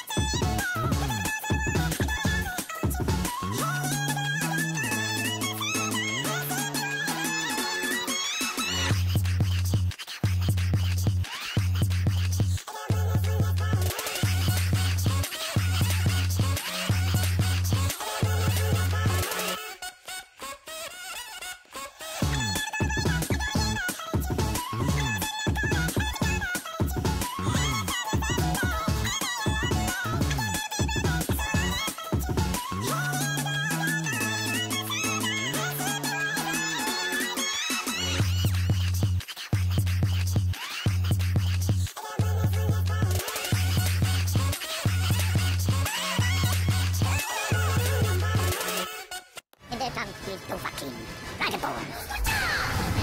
you tank is Dovahkiin. Dragon Balls.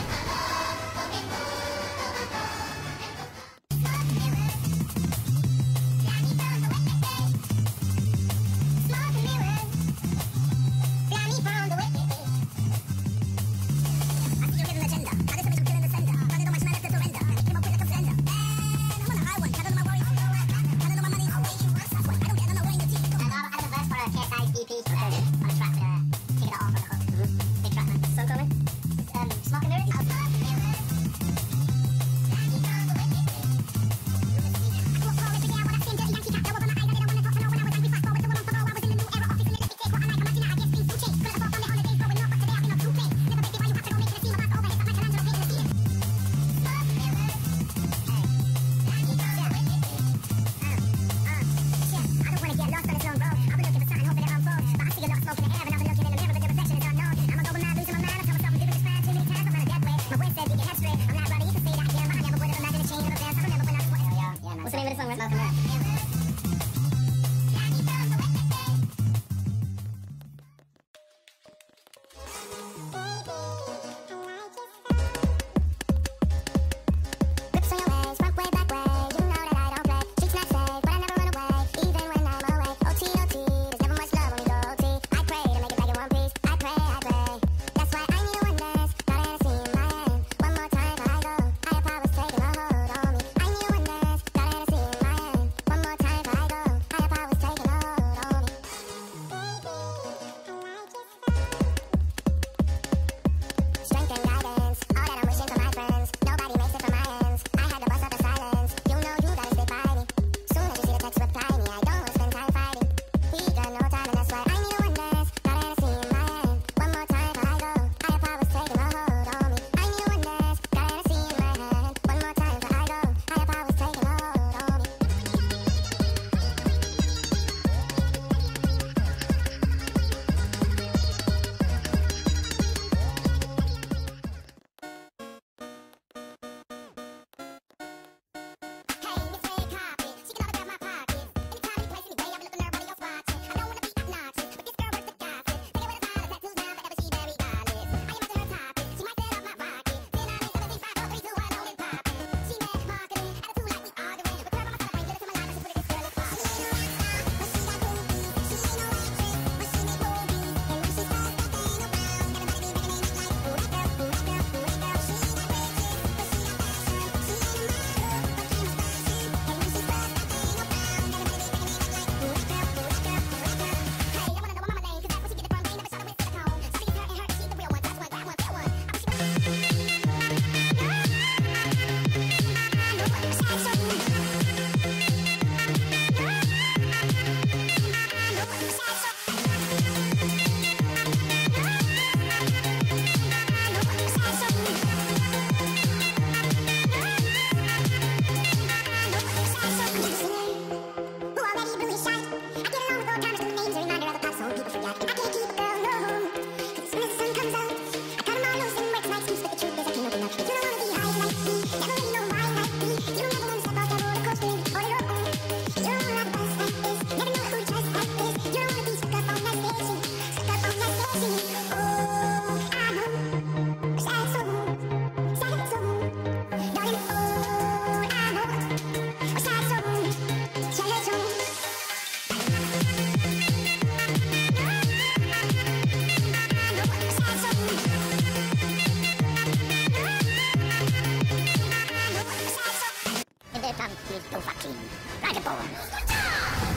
Frank is fucking Ragabones.